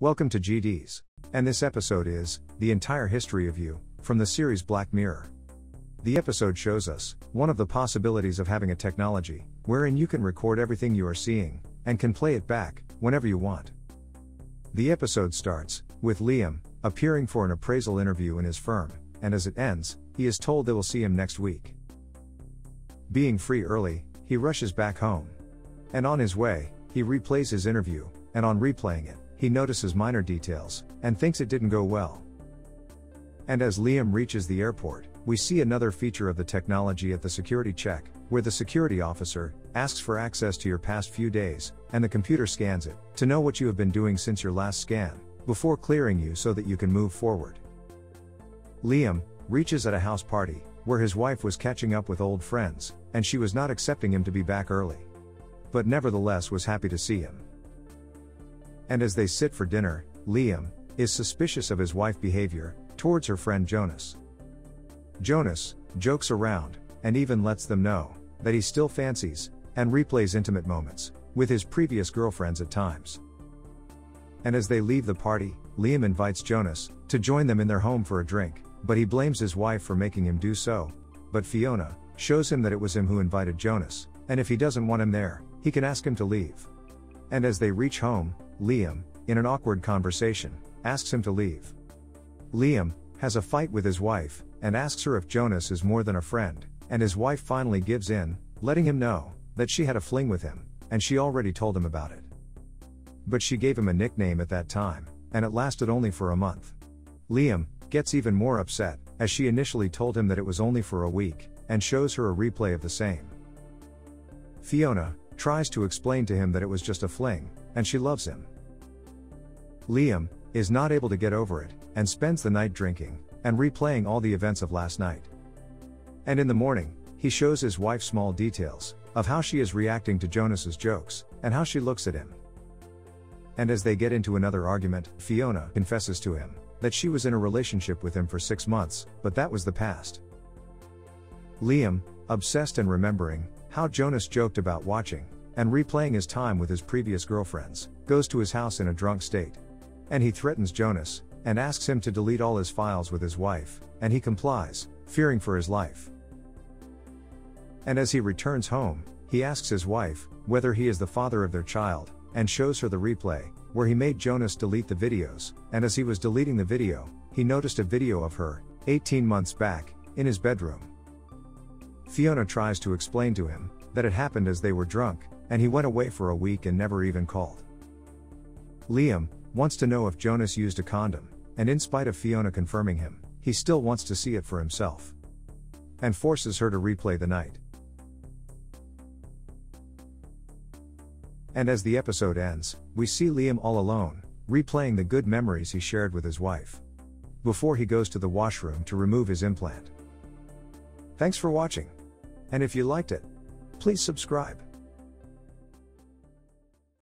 Welcome to GDs. And this episode is The Entire History of You, from the series Black Mirror. The episode shows us one of the possibilities of having a technology wherein you can record everything you are seeing and can play it back whenever you want. The episode starts with Liam appearing for an appraisal interview in his firm, and as it ends, he is told they will see him next week. Being free early, he rushes back home. And on his way, he replays his interview, and on replaying it, he notices minor details, and thinks it didn't go well. And as Liam reaches the airport, we see another feature of the technology at the security check, where the security officer asks for access to your past few days, and the computer scans it to know what you have been doing since your last scan, before clearing you so that you can move forward. Liam reaches at a house party, where his wife was catching up with old friends, and she was not accepting him to be back early. But nevertheless was happy to see him. And as they sit for dinner, Liam is suspicious of his wife's behavior towards her friend Jonas. Jonas jokes around and even lets them know that he still fancies and replays intimate moments with his previous girlfriends at times. And as they leave the party, Liam invites Jonas to join them in their home for a drink, but he blames his wife for making him do so. But Fiona shows him that it was him who invited Jonas, and if he doesn't want him there, he can ask him to leave. And as they reach home, Liam, in an awkward conversation, asks him to leave. Liam has a fight with his wife and asks her if Jonas is more than a friend, and his wife finally gives in, letting him know that she had a fling with him, and she already told him about it. But she gave him a nickname at that time, and it lasted only for a month. Liam gets even more upset, as she initially told him that it was only for a week, and shows her a replay of the same. Fiona tries to explain to him that it was just a fling, and she loves him. Liam is not able to get over it, and spends the night drinking, and replaying all the events of last night. And in the morning, he shows his wife small details of how she is reacting to Jonas's jokes, and how she looks at him. And as they get into another argument, Fiona confesses to him that she was in a relationship with him for six months, but that was the past. Liam, obsessed and remembering how Jonas joked about watching and replaying his time with his previous girlfriends, goes to his house in a drunk state. And he threatens Jonas, and asks him to delete all his files with his wife, and he complies, fearing for his life. And as he returns home, he asks his wife whether he is the father of their child, and shows her the replay, where he made Jonas delete the videos, and as he was deleting the video, he noticed a video of her, 18 months back, in his bedroom. Fiona tries to explain to him that it happened as they were drunk, and he went away for a week and never even called. Liam wants to know if Jonas used a condom, and in spite of Fiona confirming him, he still wants to see it for himself. And forces her to replay the night. And as the episode ends, we see Liam all alone, replaying the good memories he shared with his wife. Before he goes to the washroom to remove his implant. Thanks for watching. And if you liked it, please subscribe.